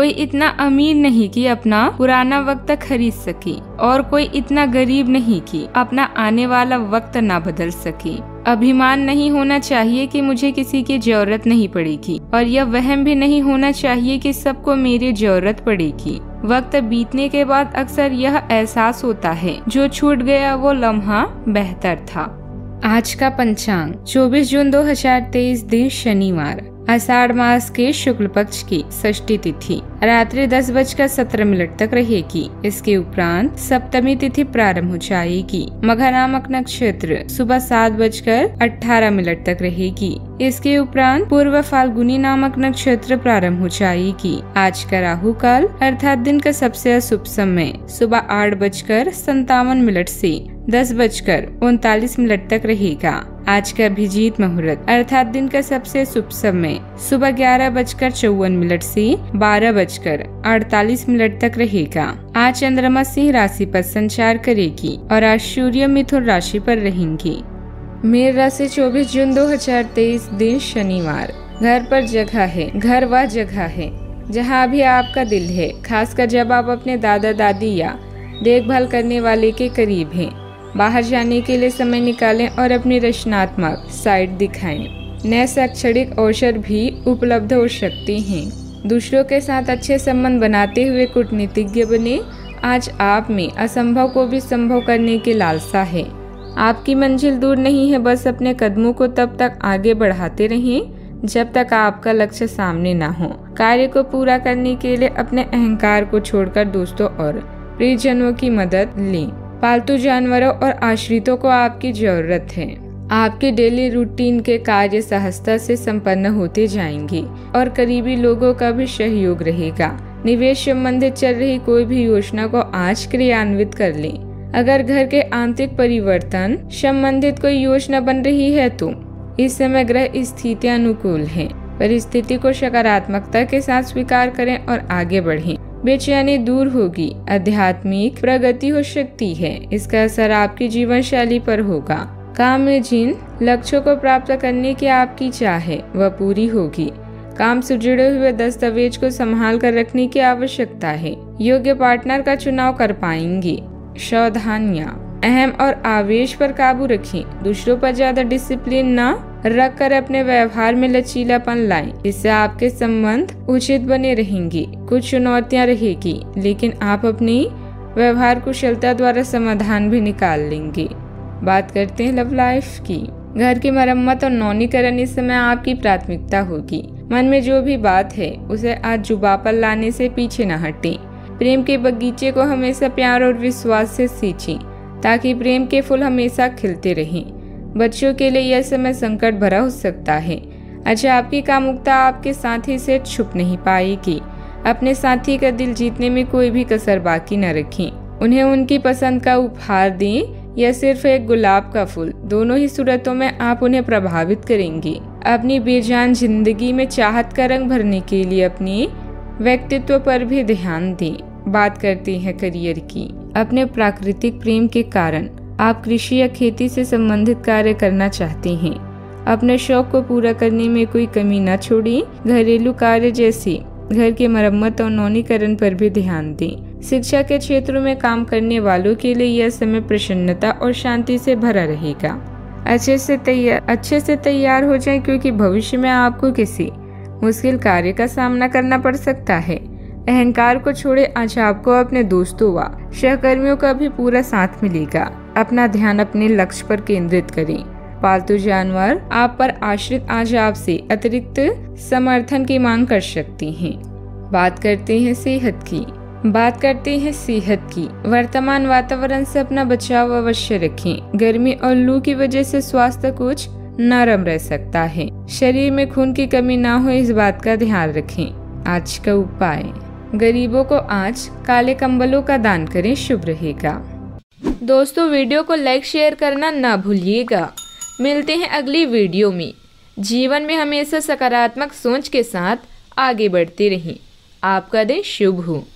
कोई इतना अमीर नहीं कि अपना पुराना वक्त खरीद सके और कोई इतना गरीब नहीं कि अपना आने वाला वक्त ना बदल सके। अभिमान नहीं होना चाहिए कि मुझे किसी की ज़रूरत नहीं पड़ेगी और यह वहम भी नहीं होना चाहिए कि सबको मेरी ज़रूरत पड़ेगी। वक्त बीतने के बाद अक्सर यह एहसास होता है, जो छूट गया वो लम्हा बेहतर था। आज का पंचांग 24 जून 2023 दिन शनिवार। आषाढ़ मास के शुक्ल पक्ष की षष्ठी तिथि, रात्रि दस बजकर सत्रह मिनट तक रहेगी। इसके उपरांत सप्तमी तिथि प्रारंभ हो जाएगी। मघा नामक नक्षत्र सुबह सात बजकर अठारह मिनट तक रहेगी। इसके उपरांत पूर्व फाल्गुनी नामक नक्षत्र प्रारंभ हो जाएगी। आज का राहु काल, अर्थात दिन का सबसे अशुभ समय, सुबह आठ बजकर संतावन मिनट से दस बजकर उनतालीस मिनट तक रहेगा। आज का अभिजीत मुहूर्त, अर्थात दिन का सबसे शुभ समय। सुबह ग्यारह बजकर चौवन मिनट से बारह बजकर अड़तालीस मिनट तक रहेगा। आज चंद्रमा सिंह राशि पर संचार करेगी और आज सूर्य मिथुन राशि पर रहेंगी। मेर राशि 24 जून 2023 दिन शनिवार। घर पर जगह है, घर वह जगह है, जहाँ भी आपका दिल है, खासकर जब आप अपने दादा दादी या देखभाल करने वाले के करीब हैं। बाहर जाने के लिए समय निकालें और अपनी रचनात्मक साइड दिखाएँ। नए शैक्षणिक अवसर भी उपलब्ध हो सकते हैं। दूसरों के साथ अच्छे संबंध बनाते हुए कूटनीतिज्ञ बने। आज आप में असंभव को भी संभव करने की लालसा है। आपकी मंजिल दूर नहीं है, बस अपने कदमों को तब तक आगे बढ़ाते रहें, जब तक आपका लक्ष्य सामने ना हो। कार्य को पूरा करने के लिए अपने अहंकार को छोड़कर दोस्तों और प्रियजनों की मदद लें। पालतू जानवरों और आश्रितों को आपकी ज़रूरत है आपके डेली रूटीन के कार्य सहजता से संपन्न होते जाएँगे और करीबी लोगों का भी सहयोग रहेगा निवेश संबंधित चल रही कोई भी योजना को आज क्रियान्वित कर लें अगर घर के आंतरिक परिवर्तन संबंधित कोई योजना बन रही है तो इस समय ग्रह स्थितियाँ अनुकूल हैं। परिस्थिति को सकारात्मकता के साथ स्वीकार करें और आगे बढ़ें। बेचैनी दूर होगी। आध्यात्मिक प्रगति हो सकती है। इसका असर आपकी जीवन शैली पर होगा। काम में जिन लक्ष्यों को प्राप्त करने की आपकी चाह है। वह पूरी होगी। काम से जुड़े हुए दस्तावेज़ को संभाल कर रखने की आवश्यकता है। योग्य पार्टनर का चुनाव कर पाएँगे। सावधानियाँ। अहम और आवेश पर काबू रखें। दूसरों पर ज़्यादा डिसिप्लिन न रख कर अपने व्यवहार में लचीलापन लाएँ। इससे आपके संबंध उचित बने रहेंगे। कुछ चुनौतियाँ रहेगी, लेकिन आप अपनी व्यवहार कुशलता द्वारा समाधान भी निकाल लेंगे। बात करते हैं लव लाइफ की। घर की मरम्मत और नौनीकरण इस समय आपकी प्राथमिकता होगी। मन में जो भी बात है, उसे आज जुबा पर लाने से पीछे न हटें। प्रेम के बगीचे को हमेशा प्यार और विश्वास से सींचें, ताकि प्रेम के फूल हमेशा खिलते रहें। बच्चों के लिए यह समय संकट भरा हो सकता है। अच्छा आपकी कामुकता आपके साथी से छुप नहीं पाएगी। अपने साथी का दिल जीतने में कोई भी कसर बाकी न रखें। उन्हें उनकी पसंद का उपहार दें या सिर्फ़ एक गुलाब का फूल। दोनों ही सूरतों में आप उन्हें प्रभावित करेंगे। अपनी बेजान ज़िंदगी में चाहत का रंग भरने के लिए अपने व्यक्तित्व पर भी ध्यान दें। बात करते हैं करियर की। अपने प्राकृतिक प्रेम के कारण। आप कृषि या खेती से संबंधित कार्य करना चाहते हैं। अपने शौक को पूरा करने में कोई कमी न छोड़ी घरेलू कार्य जैसे घर की मरम्मत और नौनीकरण पर भी ध्यान दें। शिक्षा के क्षेत्र में काम करने वालों के लिए यह समय प्रसन्नता और शांति से भरा रहेगा। अच्छे से तैयार अच्छे से तैयार हो जाएँ क्योंकि भविष्य में आपको किसी मुश्किल कार्य का सामना करना पड़ सकता है। अहंकार को छोड़े आज आपको अपने दोस्तों व सहकर्मियों का भी पूरा साथ मिलेगा। अपना ध्यान अपने लक्ष्य पर केंद्रित करें। पालतू जानवर आप पर आश्रित आज आपसे अतिरिक्त समर्थन की मांग कर सकती हैं। बात करते हैं सेहत की। बात करते हैं सेहत की। वर्तमान वातावरण से अपना बचाव अवश्य रखें। गर्मी और लू की वजह से स्वास्थ्य कुछ नरम रह सकता है। शरीर में खून की कमी ना हो, इस बात का ध्यान रखें। आज का उपाय। गरीबों को आज काले कंबलों का दान करें। शुभ रहेगा। दोस्तों, वीडियो को लाइक शेयर करना ना भूलिएगा। मिलते हैं अगली वीडियो में। जीवन में हमेशा सकारात्मक सोच के साथ आगे बढ़ते रहें। आपका दिन शुभ हो।